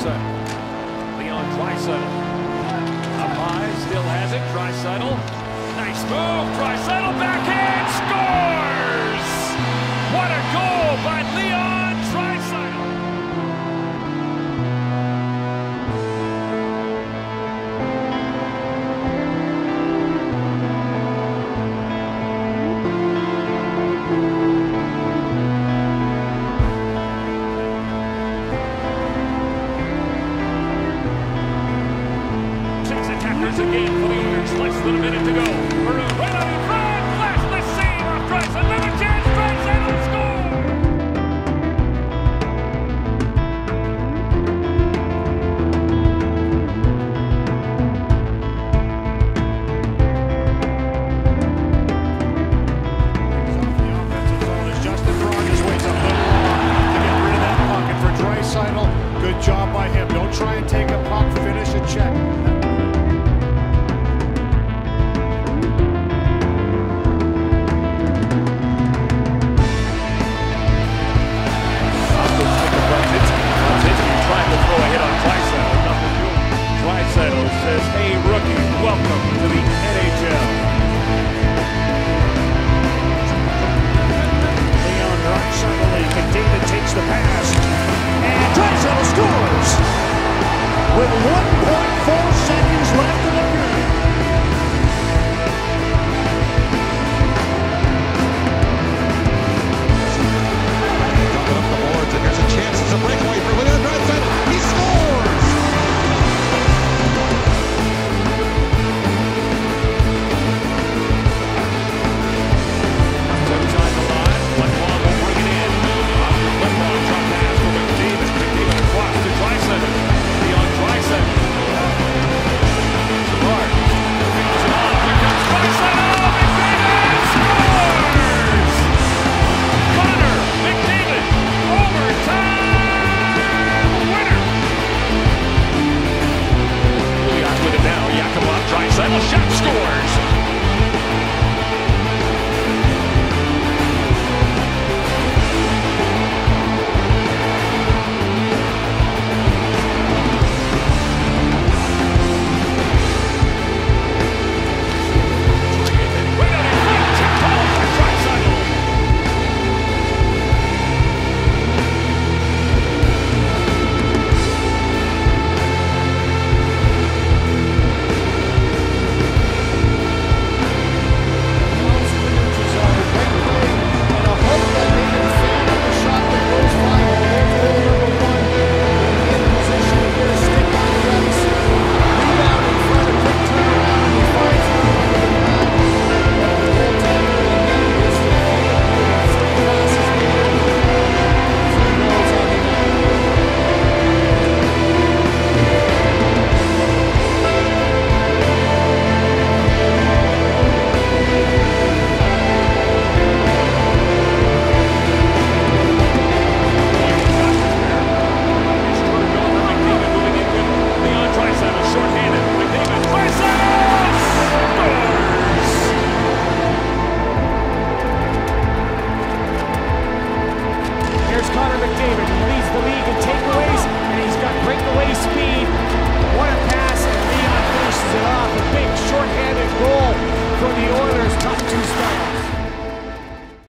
Draisaitl. Leon Draisaitl. Up high, still has it. Draisaitl. Nice move. Draisaitl backhand scores! Again for the Oilers. Less than a minute to go. Maroon right on the front. Flash the scene. off Another chance. Hey, rookie. Welcome to the